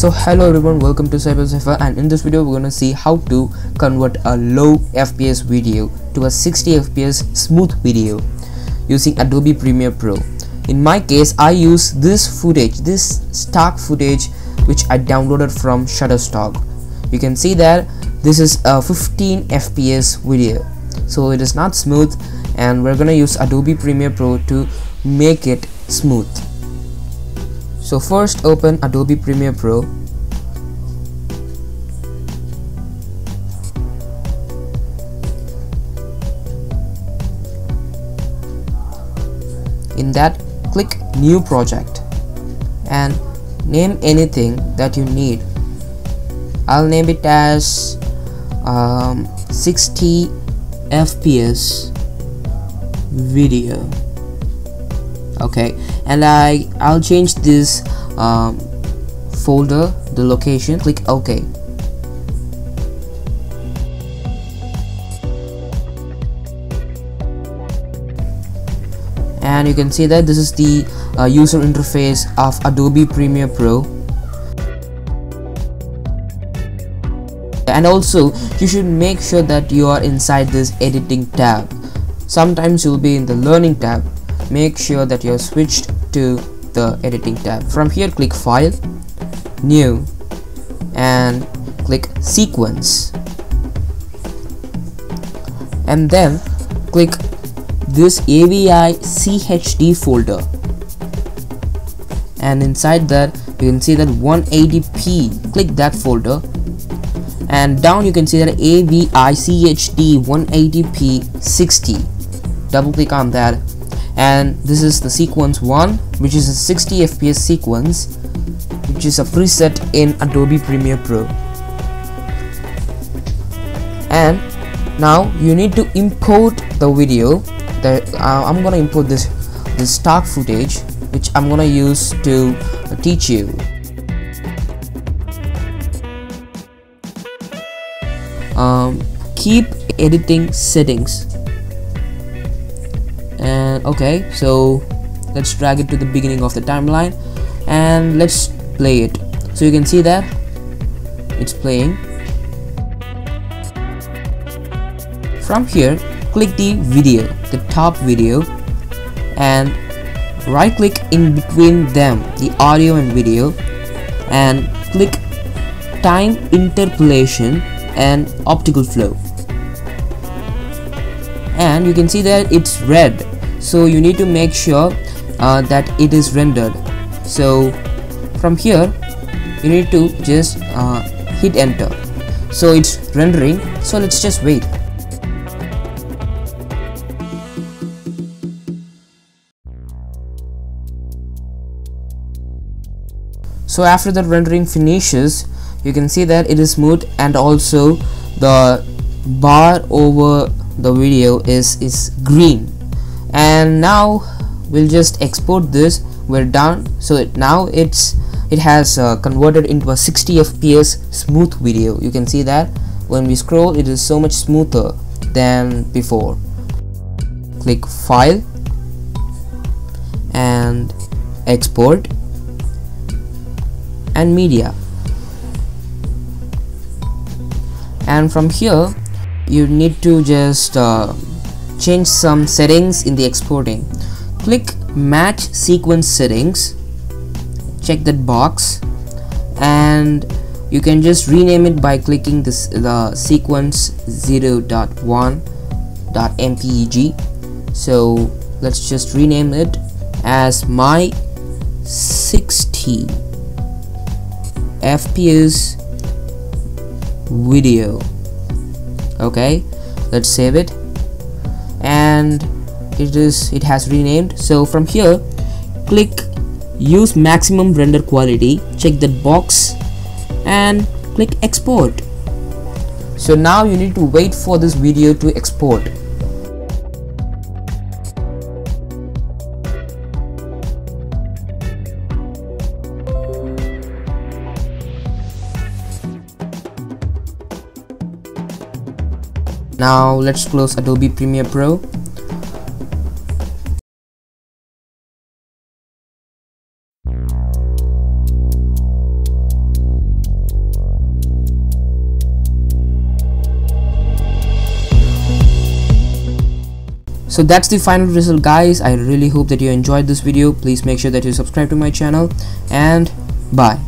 So hello everyone welcome to Cyber Zypher and in this video we're gonna see how to convert a low FPS video to a 60 FPS smooth video using Adobe Premiere Pro. In my case I use this footage, this stock footage which I downloaded from Shutterstock. You can see that this is a 15 FPS video so it is not smooth and we're gonna use Adobe Premiere Pro to make it smooth so first open Adobe Premiere Pro. In that click new project and name anything that you need. I'll name it as um, 60 FPS video okay? And I I'll change this um, folder the location click OK. And you can see that this is the uh, user interface of Adobe Premiere Pro. And also you should make sure that you are inside this editing tab. Sometimes you'll be in the learning tab make sure that you're switched to the editing tab. From here click file new and click sequence. And then click this AVCHD folder. And inside that you can see that 180p click that folder. And down you can see that AVCHD 180p 60 double click on that and this is the sequence 1 which is a 60 fps sequence which is a preset in Adobe Premiere Pro. And now you need to import the video that uh, I'm gonna import this this stock footage which I'm gonna use to teach you. Um, keep editing settings and okay so let's drag it to the beginning of the timeline. And let's play it. So you can see that it's playing. From here click the video the top video. And right click in between them the audio and video. And click time interpolation and optical flow. And you can see that it's red so you need to make sure uh, that it is rendered. So from here you need to just uh, hit enter. So it's rendering so let's just wait. So after the rendering finishes you can see that it is smooth and also the bar over the video is is green and now we'll just export this. We're done. So it, now it's it has uh, converted into a 60 fps smooth video. You can see that. When we scroll it is so much smoother than before. Click file and export and media. And from here you need to just uh, change some settings in the exporting. Click match sequence settings check that box and you can just rename it by clicking this the sequence 0.1.mpeg so let's just rename it as my 60 fps video. Okay let's save it and it is it has renamed. So from here click use maximum render quality check that box and click export. So now you need to wait for this video to export Now let's close Adobe Premiere Pro. So that's the final result guys. I really hope that you enjoyed this video. Please make sure that you subscribe to my channel and bye.